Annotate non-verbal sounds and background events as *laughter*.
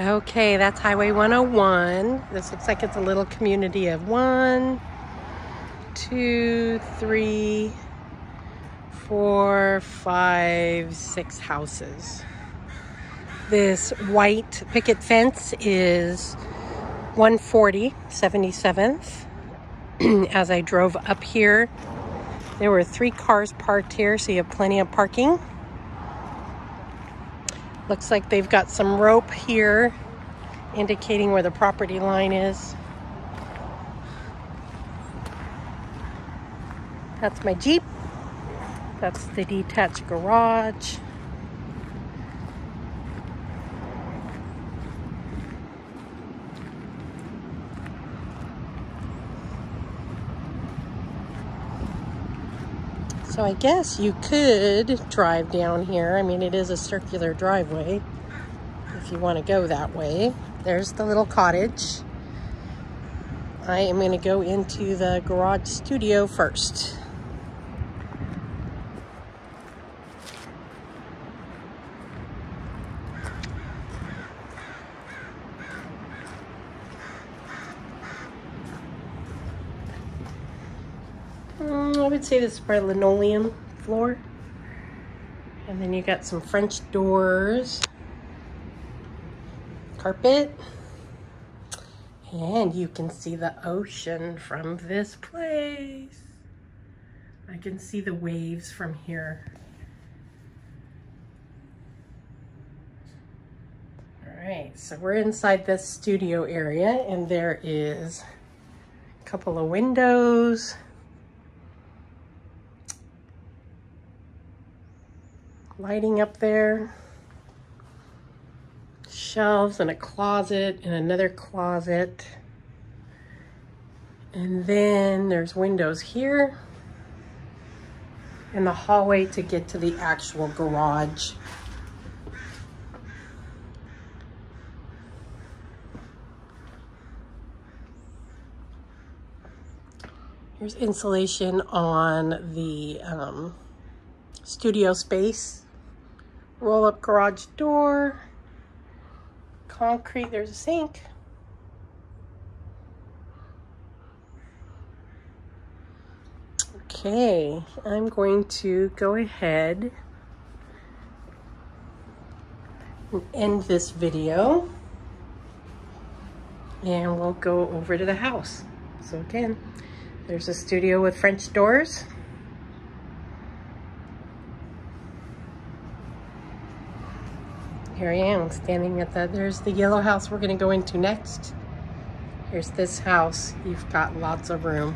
Okay, that's Highway 101. This looks like it's a little community of one, two, three, four, five, six houses. This white picket fence is 140 77th. *clears throat* As I drove up here, there were three cars parked here, so you have plenty of parking. Looks like they've got some rope here indicating where the property line is. That's my Jeep. That's the detached garage. So I guess you could drive down here. I mean, it is a circular driveway if you want to go that way. There's the little cottage. I am going to go into the garage studio first. I would say this is probably linoleum floor. And then you got some French doors, carpet, and you can see the ocean from this place. I can see the waves from here. All right, so we're inside this studio area and there is a couple of windows. Lighting up there. Shelves and a closet and another closet. And then there's windows here. And the hallway to get to the actual garage. Here's insulation on the um, studio space roll up garage door, concrete, there's a sink. Okay, I'm going to go ahead and end this video and we'll go over to the house. So again, there's a studio with French doors. Here I am standing at the, there's the yellow house we're gonna go into next. Here's this house. You've got lots of room.